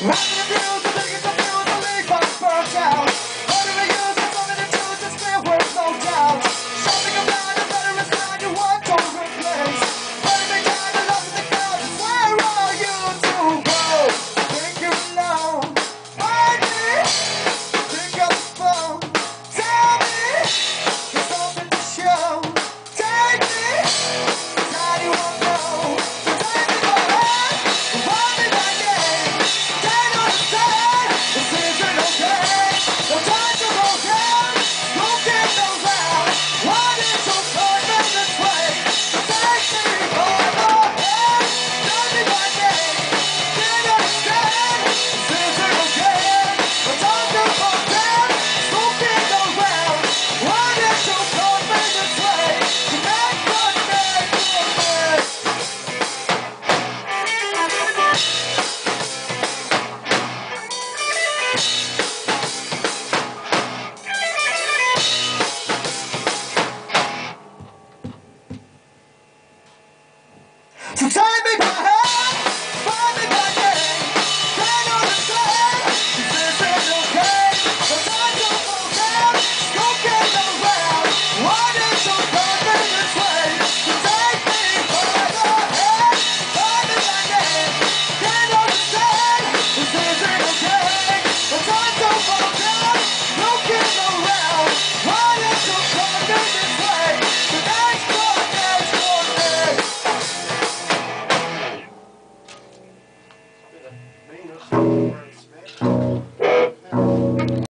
Right Yes.